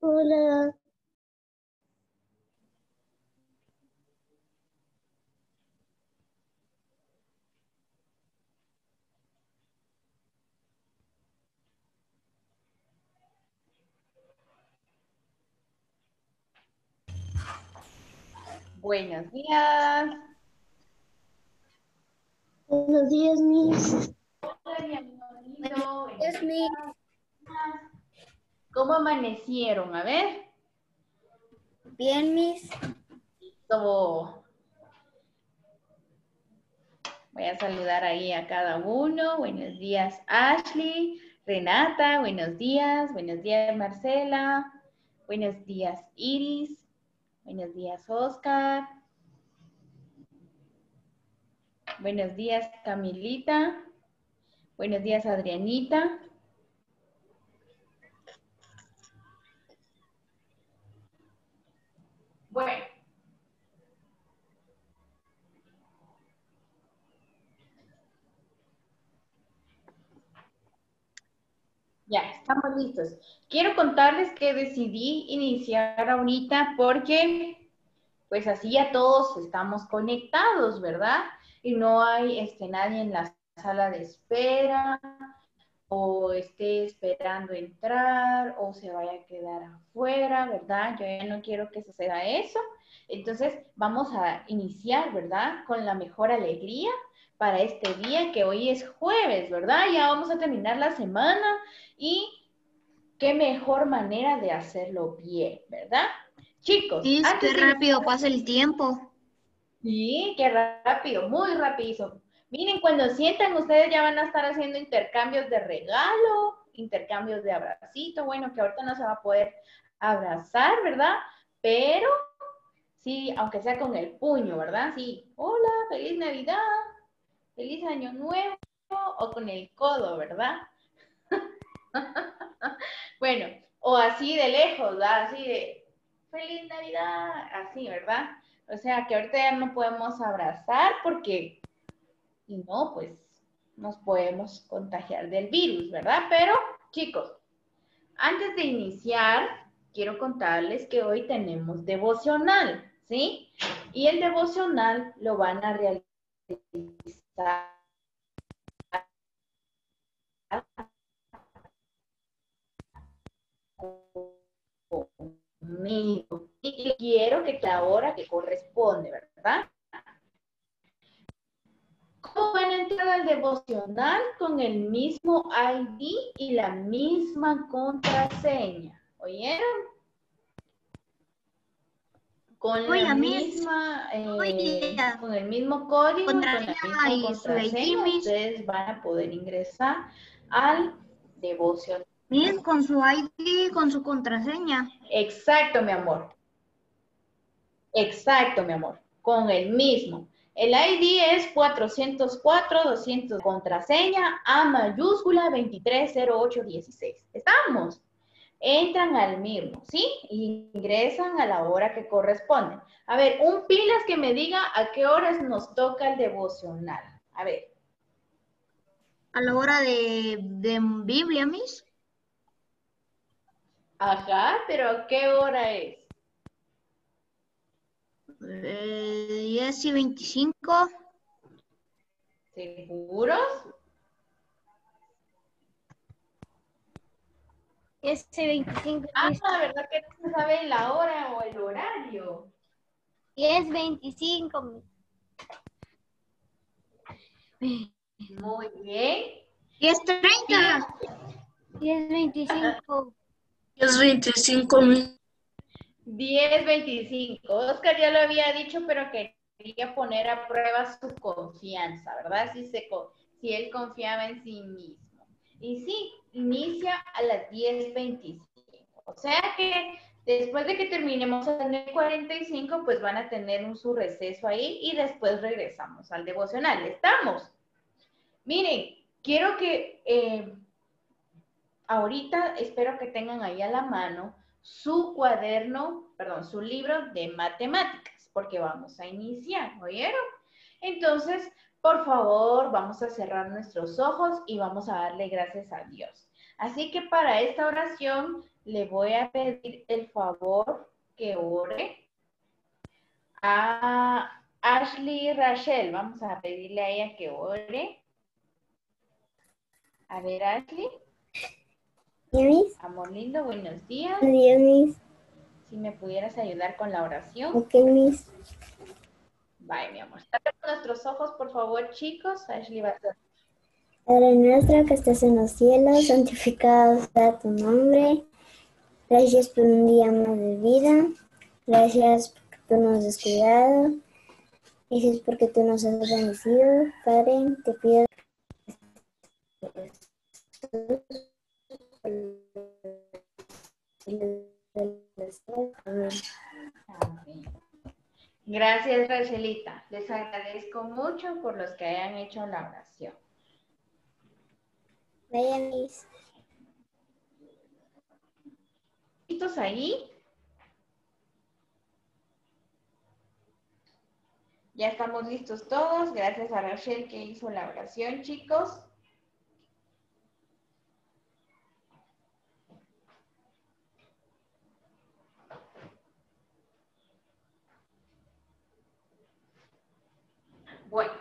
Hola. Buenos días. Buenos días, Miss. Hola, mi amorito. Buenos días, Miss. ¿Cómo amanecieron? A ver. Bien, Miss. Listo. Voy a saludar ahí a cada uno. Buenos días, Ashley. Renata, buenos días. Buenos días, Marcela. Buenos días, Iris. Buenos días, Oscar. Buenos días, Camilita. Buenos días, Adrianita. Bueno. Ya, estamos listos. Quiero contarles que decidí iniciar ahorita porque, pues así ya todos estamos conectados, ¿verdad? Y no hay este, nadie en la sala de espera o esté esperando entrar o se vaya a quedar afuera, ¿verdad? Yo ya no quiero que suceda eso. Entonces, vamos a iniciar, ¿verdad? Con la mejor alegría para este día que hoy es jueves, ¿verdad? Ya vamos a terminar la semana y qué mejor manera de hacerlo bien, ¿verdad? Chicos, Sí, qué de rápido pasa el tiempo. Sí, qué rápido, muy rápido. Miren, cuando sientan, ustedes ya van a estar haciendo intercambios de regalo, intercambios de abracito. Bueno, que ahorita no se va a poder abrazar, ¿verdad? Pero sí, aunque sea con el puño, ¿verdad? Sí, hola, feliz Navidad, feliz Año Nuevo, o con el codo, ¿verdad? bueno, o así de lejos, ¿verdad? Así de feliz Navidad, así, ¿verdad? O sea, que ahorita ya no podemos abrazar porque, y no, pues nos podemos contagiar del virus, ¿verdad? Pero, chicos, antes de iniciar, quiero contarles que hoy tenemos devocional, ¿sí? Y el devocional lo van a realizar conmigo. Y quiero que la hora que corresponde, ¿verdad? ¿Cómo van a entrar al devocional con el mismo ID y la misma contraseña? ¿Oyeron? Con la misma, eh, con el mismo código, y con la y misma contraseña, ustedes van a poder ingresar al devocional. Miss, con su ID, con su contraseña. Exacto, mi amor. Exacto, mi amor. Con el mismo. El ID es 404 200 contraseña A mayúscula 230816. ¿Estamos? Entran al mismo, ¿sí? Y ingresan a la hora que corresponde. A ver, un pilas que me diga a qué horas nos toca el devocional. A ver. A la hora de, de Biblia, Miss. Ajá, pero ¿a qué hora es? Eh, 10 y 25. ¿Seguros? Ese 25 Ah, es la verdad que no se sabe la hora o el horario. 10, 25. Muy bien. 10, 30. 10, 25. Es 25 mil. 10.25. Oscar ya lo había dicho, pero quería poner a prueba su confianza, ¿verdad? Si, se, co- si él confiaba en sí mismo. Y sí, inicia a las 10.25. O sea que después de que terminemos a las 9.45, pues van a tener un su receso ahí y después regresamos al devocional. ¿Estamos? Miren, quiero que eh, ahorita espero que tengan ahí a la mano su cuaderno, perdón, su libro de matemáticas, porque vamos a iniciar, ¿oyeron? Entonces, por favor, vamos a cerrar nuestros ojos y vamos a darle gracias a Dios. Así que para esta oración le voy a pedir el favor que ore a Ashley Rachel. Vamos a pedirle a ella que ore. A ver, Ashley. Miss, Amor lindo, buenos días. buenos días, Miss. Si me pudieras ayudar con la oración. Ok, Miss. Bye, mi amor. Cerramos nuestros ojos, por favor, chicos. Ashley va. Padre nuestro que estás en los cielos, santificado sea tu nombre. Gracias por un día más de vida. Gracias porque tú nos has cuidado. Gracias porque tú nos has bendecido. Padre, te pido Amén. Gracias, Rachelita. Les agradezco mucho por los que hayan hecho la oración. Vaya, Miss. ¿Listos ahí? Ya estamos listos todos. Gracias a Rachel que hizo la oración, chicos. Bueno,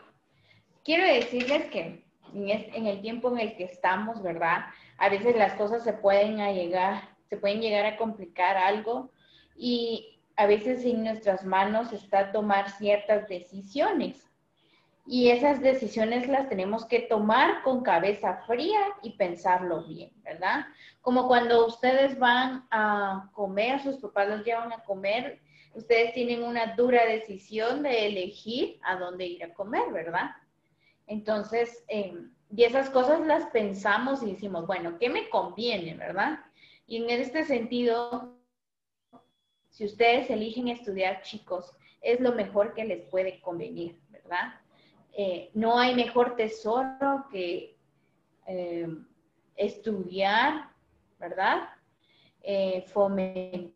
quiero decirles que en, el tiempo en el que estamos, ¿verdad? A veces las cosas se pueden llegar, se pueden llegar a complicar algo y a veces en nuestras manos está tomar ciertas decisiones. Y esas decisiones las tenemos que tomar con cabeza fría y pensarlo bien, ¿verdad? Como cuando ustedes van a comer, sus papás los llevan a comer, ustedes tienen una dura decisión de elegir a dónde ir a comer, ¿verdad? Entonces, eh, y esas cosas las pensamos y decimos, bueno, ¿qué me conviene, verdad? Y en este sentido, si ustedes eligen estudiar, chicos, es lo mejor que les puede convenir, ¿verdad? Eh, no hay mejor tesoro que eh, estudiar, ¿verdad? Eh, fomentar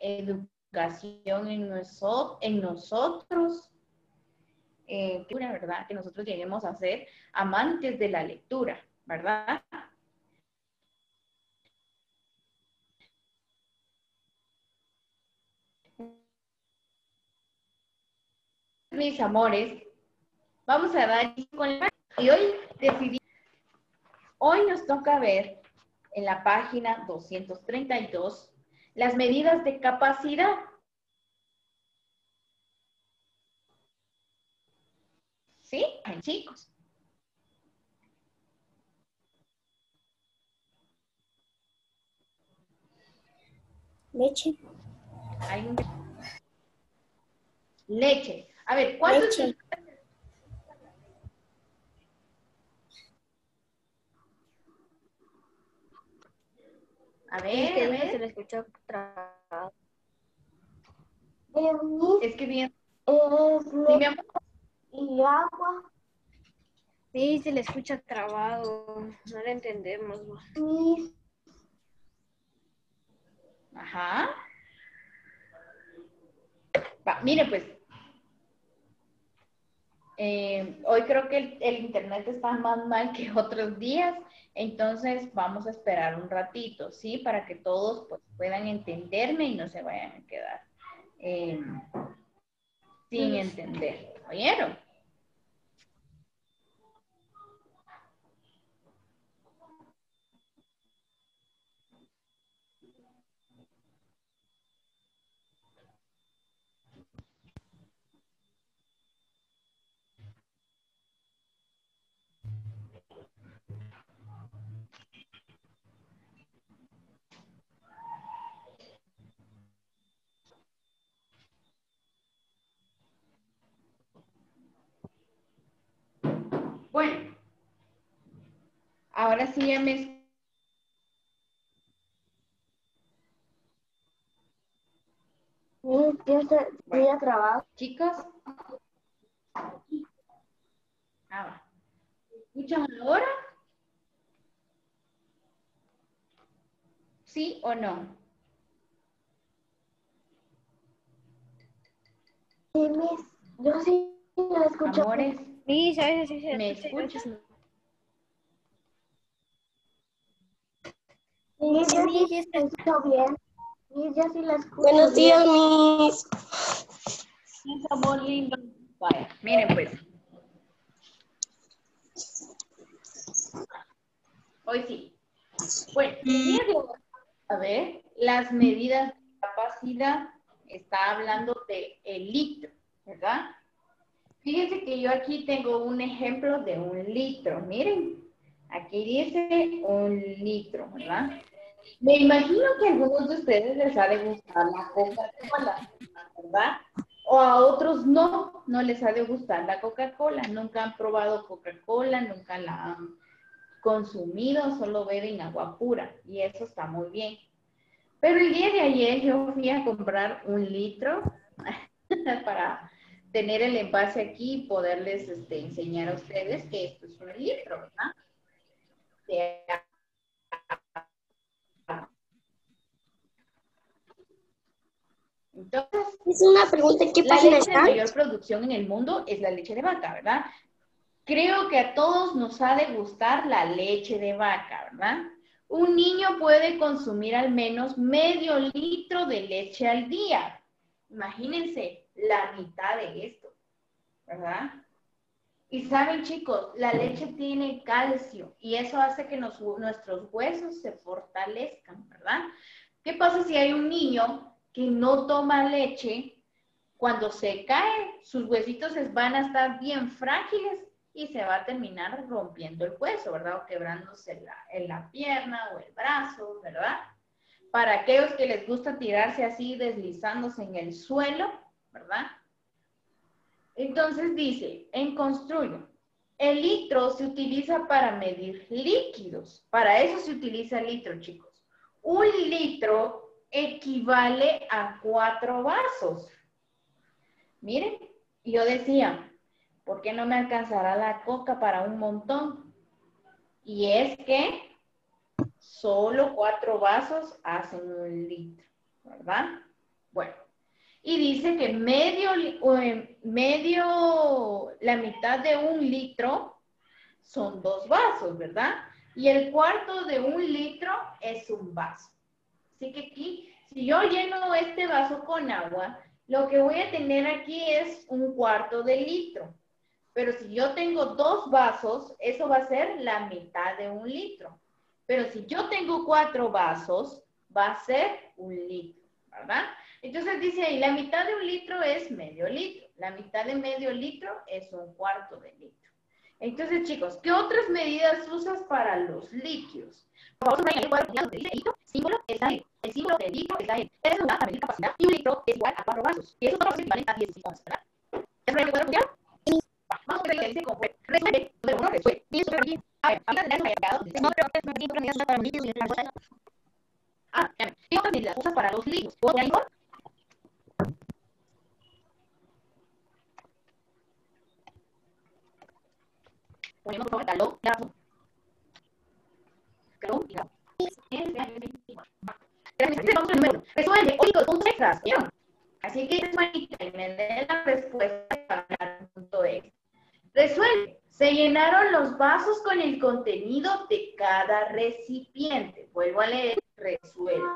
educación en, noso- en nosotros, eh, ¿verdad? Que nosotros lleguemos a ser amantes de la lectura, ¿verdad? Mis amores, vamos a dar con el y hoy decidí, hoy nos toca ver en la página 232 las medidas de capacidad. ¿Sí? Chicos. Leche. Hay un... Leche. A ver, ¿cuántos? Leche. A Es ver, a se le escuchó Es que bien. es Sí, mi leche amor. Y agua. Sí, se le escucha trabado. No le entendemos. Ajá. Va, mire, pues. eh, hoy creo que el, el internet está más mal que otros días, entonces vamos a esperar un ratito, ¿sí? Para que todos pues, puedan entenderme y no se vayan a quedar eh, sin entender. ¿Oyeron? Bueno, ahora sí ya me a trabajo. Chicos. Ah. ¿Escuchan ahora? ¿Sí o no? Sí, Miss, yo sí la escucho. Amores, Sí, veces sí se ¿Me escucha y a veces escuchan? no. Sí, yo sí, sí escucho bien. Sí, yo sí la escucho Buenos días, mis. Un amor lindo. Vaya, miren pues. Hoy sí. Bueno, hoy, a ver, las medidas de capacidad está hablando de el litro, ¿verdad? Fíjense que yo aquí tengo un ejemplo de un litro. Miren, aquí dice un litro, ¿verdad? Me imagino que a algunos de ustedes les ha de gustar la Coca-Cola, ¿verdad? O a otros no, no les ha de gustar la Coca-Cola. Nunca han probado Coca-Cola, nunca la han consumido, solo beben agua pura y eso está muy bien. Pero el día de ayer yo fui a comprar un litro para tener el envase aquí y poderles este, enseñar a ustedes que esto es un litro, ¿verdad? De Entonces, Es una pregunta, ¿qué la leche de mayor producción en el mundo es la leche de vaca, ¿verdad? Creo que a todos nos ha de gustar la leche de vaca, ¿verdad? Un niño puede consumir al menos medio litro de leche al día. Imagínense la mitad de esto, ¿verdad? Y saben, chicos, la leche tiene calcio y eso hace que nuestros huesos se fortalezcan, ¿verdad? ¿Qué pasa si hay un niño que no toma leche? Cuando se cae, sus huesitos es- van a estar bien frágiles y se va a terminar rompiendo el hueso, ¿verdad? O quebrándose la, en la pierna o el brazo, ¿verdad? Para aquellos que les gusta tirarse así, deslizándose en el suelo, ¿verdad? Entonces dice, en construyo, el litro se utiliza para medir líquidos. Para eso se utiliza el litro, chicos. Un litro equivale a cuatro vasos. Miren, yo decía, ¿por qué no me alcanzará la coca para un montón? Y es que solo cuatro vasos hacen un litro, ¿verdad? Bueno, y dice que medio, eh, medio, la mitad de un litro son dos vasos, ¿verdad? Y el cuarto de un litro es un vaso. Así que aquí, si yo lleno este vaso con agua, lo que voy a tener aquí es un cuarto de litro. Pero si yo tengo dos vasos, eso va a ser la mitad de un litro. Pero si yo tengo cuatro vasos, va a ser un litro, ¿verdad? Entonces dice ahí, la mitad de un litro es medio litro. La mitad de medio litro es un cuarto de litro. Entonces, chicos, ¿qué otras medidas usas para los líquidos? Por favor, el cuadro donde dice litro, símbolo es la E. El símbolo del litro es la E. Esa es una para capacidad y un litro es igual a cuatro vasos. Y esos cuatro vasos equivalen a 16 onzas, ¿verdad? ¿Ya subrayen el cuadro? Va, Vamos a ver lo que dice como fue. Resuelve, número uno, resuelve. Dice súper bien. A ver, ahorita tenemos agregados. No, pero es medidas para líquidos y para cosas. Ah. ¿Qué otras medidas usas para los líquidos? ¿Puedo poner Ponemos, por favor, galón y garrafón. Galón y. Gracias, vamos al número. Resuelve, oigo, punto extras, ¿vieron? Así que es manita y me dé la respuesta para un punto extra. Resuelve. Se llenaron los vasos con el contenido de cada recipiente. Vuelvo a leer. Resuelve.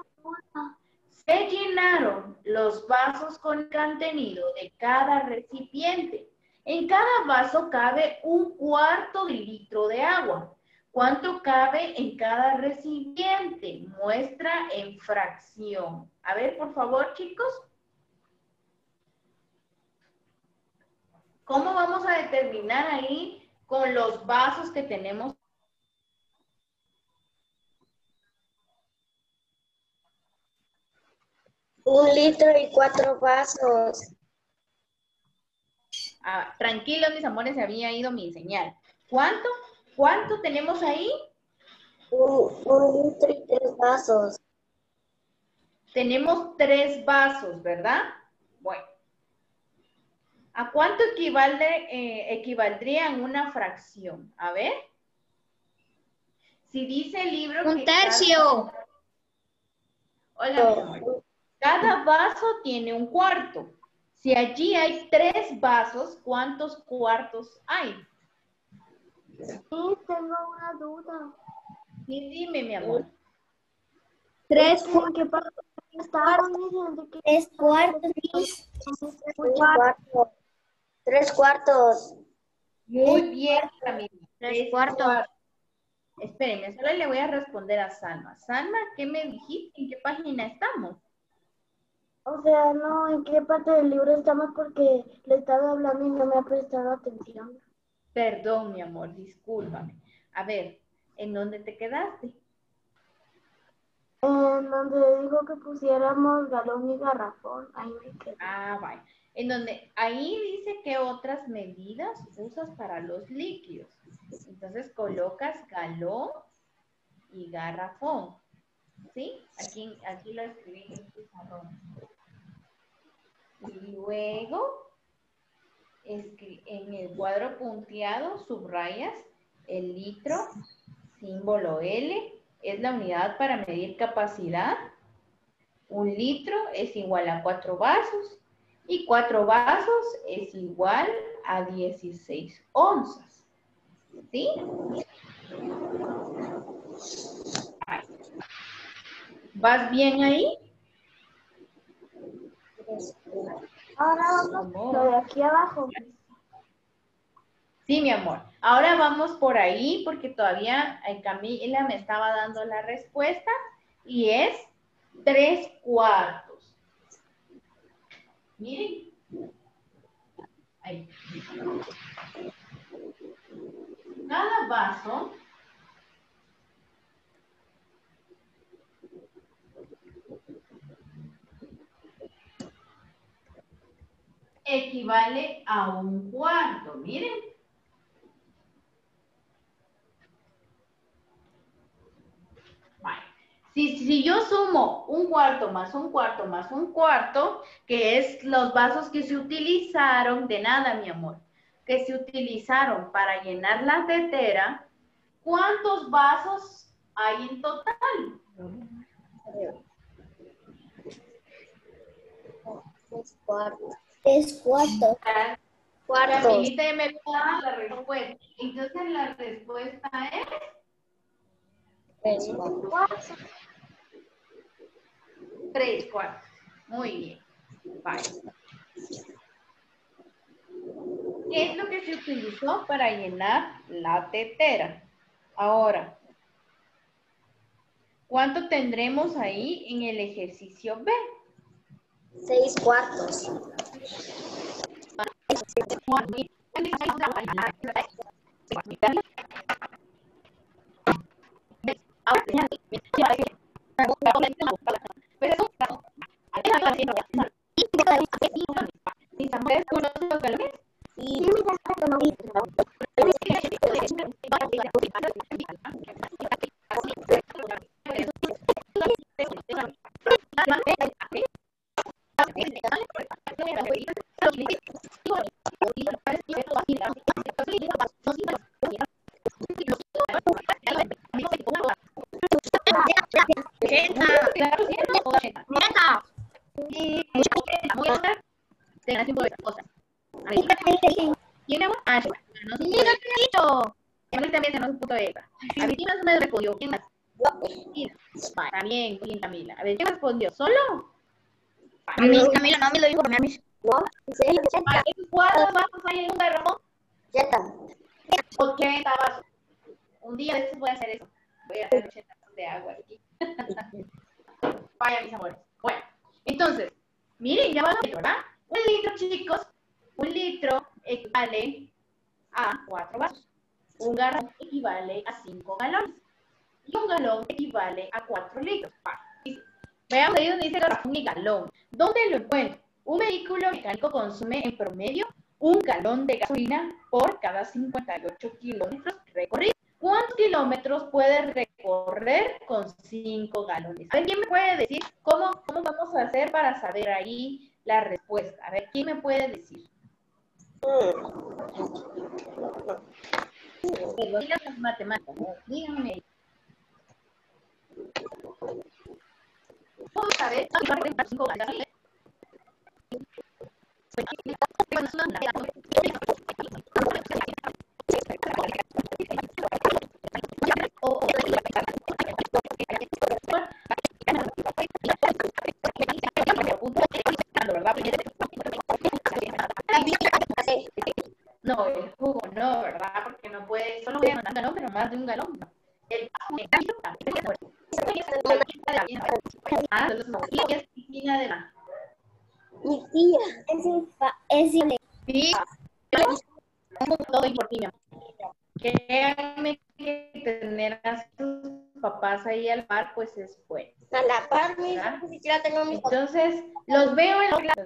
Se llenaron los vasos con el contenido de cada recipiente. En cada vaso cabe un cuarto de litro de agua. ¿Cuánto cabe en cada recipiente? Muestra en fracción. A ver, por favor, chicos. ¿Cómo vamos a determinar ahí con los vasos que tenemos? Un litro y cuatro vasos. Ah, tranquilos, mis amores, se había ido mi señal. ¿Cuánto? ¿Cuánto tenemos ahí? Un, un litro y tres vasos. Tenemos tres vasos, ¿verdad? Bueno. ¿A cuánto equivale, eh, equivaldría en una fracción? A ver. Si dice el libro Un que cada- tercio. Hola, mi amor. Cada vaso tiene un cuarto. Si allí hay tres vasos, ¿cuántos cuartos hay? Sí, tengo una duda. Sí, dime, mi amor. Tres, ¿en qué parte estamos? ¿De qué Tres cuartos, Miss. Tres cuartos. Tres cuartos. Muy bien, Camila. Tres cuartos. Espérenme, solo le voy a responder a Salma. Salma, ¿qué me dijiste? ¿En qué página estamos? O sea, no, ¿en qué parte del libro estamos? Porque le estaba hablando y no me ha prestado atención. Perdón, mi amor, discúlpame. A ver, ¿en dónde te quedaste? En donde dijo que pusiéramos galón y garrafón, ahí me quedé. Ah, vaya. En donde ahí dice que otras medidas usas para los líquidos. Entonces colocas galón y garrafón. ¿Sí? Aquí, aquí lo escribí en pizarrón. Y luego, en el cuadro punteado, subrayas el litro, símbolo L, es la unidad para medir capacidad. Un litro es igual a cuatro vasos y cuatro vasos es igual a 16 onzas. ¿Sí? ¿Vas bien ahí? Ahora vamos de aquí abajo. Sí, mi amor. Ahora vamos por ahí porque todavía Camila me estaba dando la respuesta y es tres cuartos. Miren. Ahí. Cada vaso equivale a un cuarto. Miren. Si, si yo sumo un cuarto más un cuarto más un cuarto, que es los vasos que se utilizaron, de nada, mi amor, que se utilizaron para llenar la tetera, ¿cuántos vasos hay en total? Tres cuartos. Tres cuartos. Cuartos. Camilita ya me la respuesta. Entonces la respuesta es Tres cuartos. tres cuartos. Muy bien. Vale. ¿Qué es lo que se utilizó para llenar la tetera? Ahora, ¿cuánto tendremos ahí en el ejercicio B? Seis cuartos. ¿Ustedes ver, ¿quién más me respondió? ¿Quién más? Está bien, bien, Camila. A ver, ¿quién respondió? ¿Solo? A mí, Camila, no me lo dijo. Vale, ¿Cuántos vasos hay en un garrafón? 80 vasos. Un día de estos voy a hacer eso. Voy a hacer 80 vasos de agua aquí. Vaya, mis amores. Bueno, entonces, miren, ya van a ver, ¿verdad? Un litro, chicos, un litro equivale a 4 vasos. Un galón equivale a 5 galones. Y un galón equivale a 4 litros. Veamos ahí donde dice y galón. ¿Dónde lo encuentro? Un vehículo mecánico consume en promedio un galón de gasolina por cada 58 kilómetros recorridos. ¿Cuántos kilómetros puede recorrer con 5 galones? A ver, ¿quién me puede decir cómo, cómo vamos a hacer para saber ahí la respuesta? A ver, ¿quién me puede decir? Perdón, digan las matemáticas, díganme. ¿Cómo el mar, pues es bueno. A la par, ni siquiera tengo mis Entonces, los veo en la